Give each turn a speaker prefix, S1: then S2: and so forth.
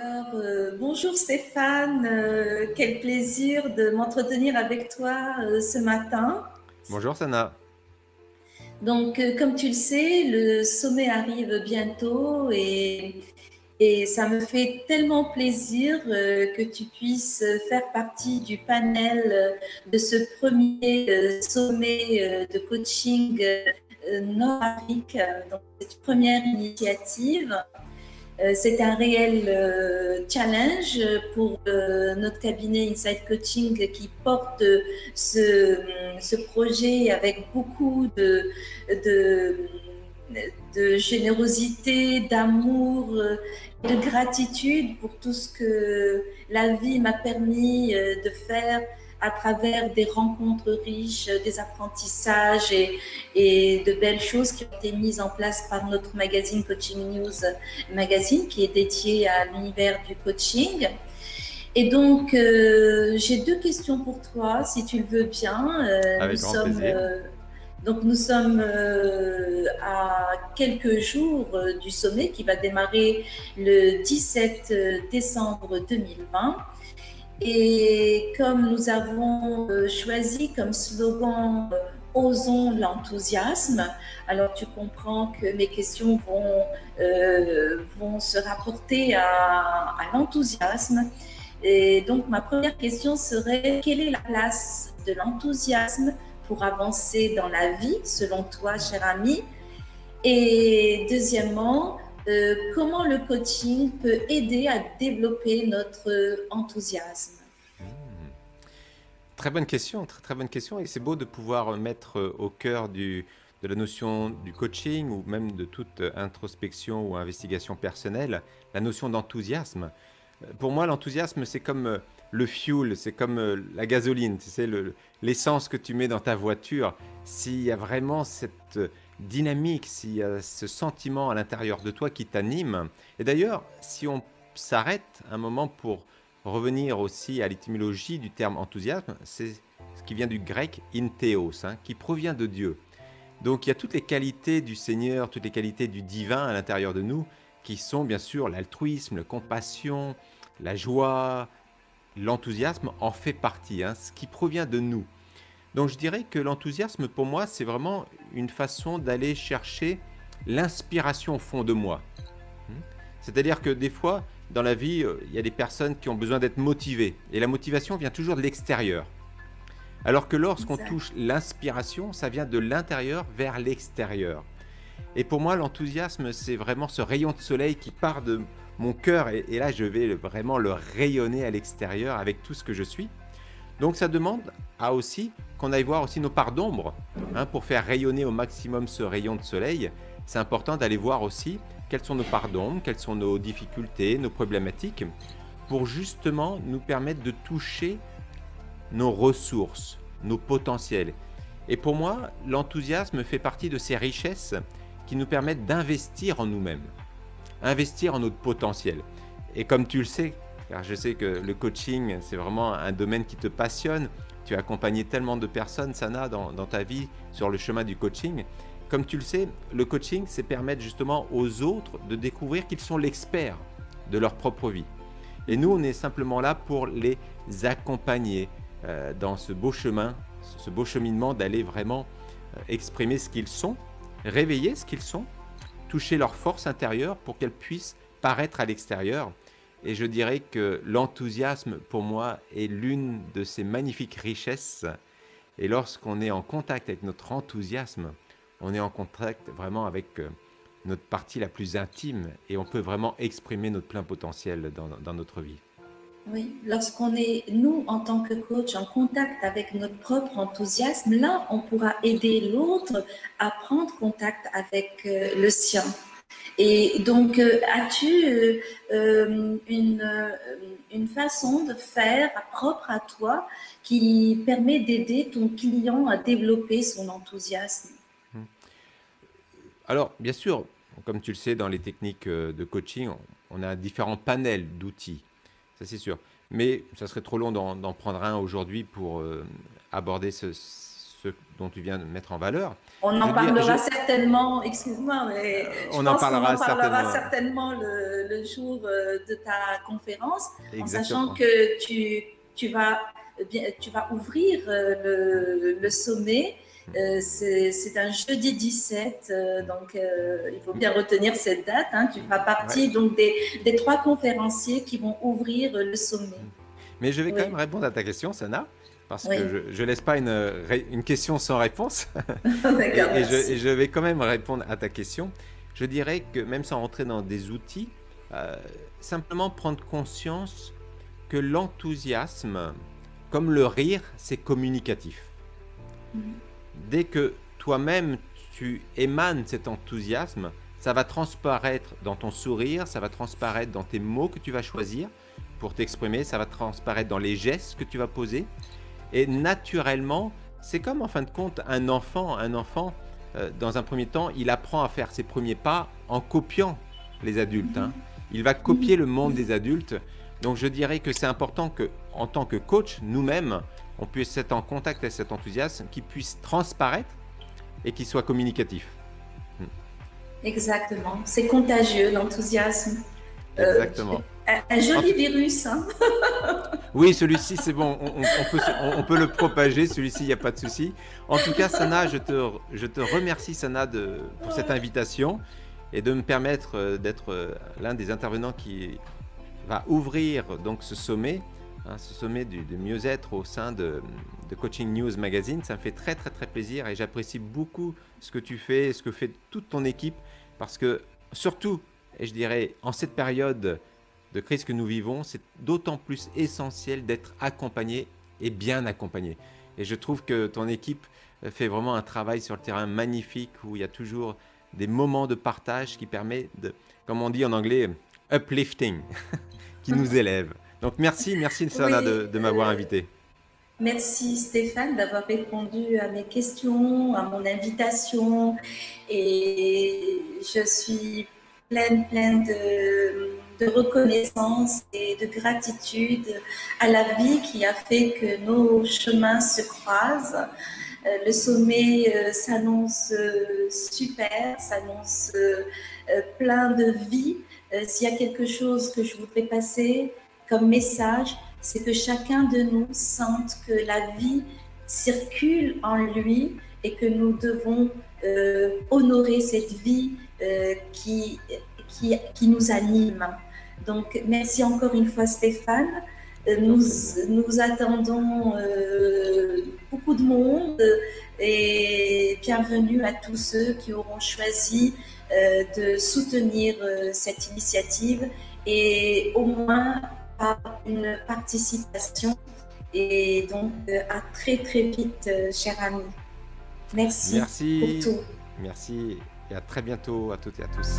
S1: Alors, euh, bonjour Stéphane, euh, quel plaisir de m'entretenir avec toi euh, ce matin.
S2: Bonjour Sana.
S1: Donc, comme tu le sais, le sommet arrive bientôt et, et ça me fait tellement plaisir que tu puisses faire partie du panel de ce premier sommet de coaching Nord-Afrique, donc cette première initiative. Euh, c'est un réel euh, challenge pour euh, notre cabinet Inside Coaching qui porte ce, projet avec beaucoup de générosité, d'amour, de gratitude pour tout ce que la vie m'a permis de faire à travers des rencontres riches, des apprentissages et, et, de belles choses qui ont été mises en place par notre magazine Coaching News Magazine, qui est dédié à l'univers du coaching. Et donc, euh, j'ai deux questions pour toi, si tu le veux bien.
S2: Euh, Avec nous sommes, euh,
S1: donc, nous sommes à quelques jours du sommet qui va démarrer le 17 décembre 2020. Et comme nous avons euh, choisi comme slogan euh, Osons l'enthousiasme, alors tu comprends que mes questions vont, euh, vont se rapporter à, à l'enthousiasme. Et donc ma première question serait, quelle est la place de l'enthousiasme pour avancer dans la vie, selon toi, cher ami? Et deuxièmement, euh, comment le coaching peut aider à développer notre enthousiasme? Hmm.
S2: Très bonne question, très, bonne question. Et c'est beau de pouvoir mettre au cœur de la notion du coaching ou même de toute introspection ou investigation personnelle, la notion d'enthousiasme. Pour moi, l'enthousiasme, c'est comme le fuel, c'est comme la gasoline, c'est l'essence que tu mets dans ta voiture. S'il y a vraiment cette dynamique, s'il y a ce sentiment à l'intérieur de toi qui t'anime. Et d'ailleurs, si on s'arrête un moment pour revenir aussi à l'étymologie du terme enthousiasme, c'est ce qui vient du grec intheos, hein, qui provient de Dieu. Donc il y a toutes les qualités du Seigneur, toutes les qualités du divin à l'intérieur de nous, qui sont bien sûr l'altruisme, la compassion, la joie, l'enthousiasme en fait partie, hein, ce qui provient de nous. Donc je dirais que l'enthousiasme pour moi, c'est vraiment une façon d'aller chercher l'inspiration au fond de moi. Hmm? C'est-à-dire que des fois, dans la vie, euh, il y a des personnes qui ont besoin d'être motivées. Et la motivation vient toujours de l'extérieur. Alors que lorsqu'on touche l'inspiration, ça vient de l'intérieur vers l'extérieur. Et pour moi, l'enthousiasme, c'est vraiment ce rayon de soleil qui part de mon cœur. Et, et là, je vais vraiment le rayonner à l'extérieur avec tout ce que je suis. Donc ça demande à aussi qu'on aille voir aussi nos parts d'ombre hein, pour faire rayonner au maximum ce rayon de soleil. C'est important d'aller voir aussi quelles sont nos parts d'ombre, quelles sont nos difficultés, nos problématiques, pour justement nous permettre de toucher nos ressources, nos potentiels. Et pour moi, l'enthousiasme fait partie de ces richesses qui nous permettent d'investir en nous-mêmes, investir en notre potentiel. Et comme tu le sais, car je sais que le coaching, c'est vraiment un domaine qui te passionne. Tu as accompagné tellement de personnes, Sana, dans, dans ta vie sur le chemin du coaching. Comme tu le sais, le coaching, c'est permettre justement aux autres de découvrir qu'ils sont l'expert de leur propre vie. Et nous, on est simplement là pour les accompagner euh, dans ce beau chemin, ce beau cheminement d'aller vraiment euh, exprimer ce qu'ils sont, réveiller ce qu'ils sont, toucher leur force intérieure pour qu'elles puissent paraître à l'extérieur et je dirais que l'enthousiasme, pour moi, est l'une de ces magnifiques richesses. Et lorsqu'on est en contact avec notre enthousiasme, on est en contact vraiment avec euh, notre partie la plus intime et on peut vraiment exprimer notre plein potentiel dans, notre vie.
S1: Oui, lorsqu'on est, nous, en tant que coach, en contact avec notre propre enthousiasme, là, on pourra aider l'autre à prendre contact avec euh, le sien. Et donc, euh, as-tu euh, euh, une, façon de faire propre à toi qui permet d'aider ton client à développer son enthousiasme?
S2: Alors, bien sûr, comme tu le sais, dans les techniques de coaching, on a différents panels d'outils, ça c'est sûr. Mais ça serait trop long d'en prendre un aujourd'hui pour aborder ce, ce dont tu viens de mettre en valeur.
S1: On en parlera certainement, excuse-moi, mais
S2: on en parlera,
S1: certainement, le, jour euh, de ta conférence, en sachant que tu, tu, vas, bien, tu vas ouvrir euh, le, sommet. Euh, c'est un jeudi 17, donc il faut bien retenir cette date. Hein. Tu feras partie donc des, des, trois conférenciers qui vont ouvrir le sommet.
S2: Mais je vais quand même répondre à ta question, Sana parce que je ne laisse pas une, une, question sans réponse. et, je, vais quand même répondre à ta question. Je dirais que même sans rentrer dans des outils, euh, simplement prendre conscience que l'enthousiasme, comme le rire, c'est communicatif. Mm-hmm. Dès que toi-même tu émanes cet enthousiasme, ça va transparaître dans ton sourire, ça va transparaître dans tes mots que tu vas choisir pour t'exprimer, ça va transparaître dans les gestes que tu vas poser. Et naturellement, c'est comme en fin de compte un enfant. Un enfant, euh, dans un premier temps, il apprend à faire ses premiers pas en copiant les adultes. Hein. Il va copier le monde des adultes. Donc je dirais que c'est important que, en tant que coach, nous-mêmes, on puisse être en contact avec cet enthousiasme, qui puisse transparaître et qui soit communicatif.
S1: Exactement. C'est contagieux, l'enthousiasme.
S2: Euh, Exactement.
S1: Un, joli virus. Hein.
S2: oui, celui-ci, c'est bon. On, peut, le propager. Celui-ci, il n'y a pas de souci. En tout cas, Sana, je te, je te remercie, Sana, de, pour cette invitation et de me permettre euh, d'être euh, l'un des intervenants qui va ouvrir donc ce sommet, hein, ce sommet du, mieux-être au sein de, de, Coaching News Magazine. Ça me fait très, très, très plaisir et j'apprécie beaucoup ce que tu fais ce que fait toute ton équipe parce que, surtout, et je dirais, en cette période de crise que nous vivons, c'est d'autant plus essentiel d'être accompagné et bien accompagné. Et je trouve que ton équipe fait vraiment un travail sur le terrain magnifique où il y a toujours des moments de partage qui permettent de, comme on dit en anglais, uplifting, qui nous élève. Donc merci, merci Sana de, de m'avoir euh, invité.
S1: Merci Stéphane d'avoir répondu à mes questions, à mon invitation. Et je suis pleine, pleine de, reconnaissance et de gratitude à la vie qui a fait que nos chemins se croisent. Euh, le sommet euh, s'annonce euh, super, s'annonce plein de vie. S'il y a quelque chose que je voudrais passer comme message, c'est que chacun de nous sente que la vie circule en lui et que nous devons honorer cette vie qui, qui, qui, nous anime. Donc, merci encore une fois, Stéphane. Euh, nous, nous attendons euh, beaucoup de monde et bienvenue à tous ceux qui auront choisi euh, de soutenir cette initiative et au moins par une participation. Et donc, à très très vite, cher ami. Merci,
S2: Merci pour tout. Merci et à très bientôt à toutes et à tous.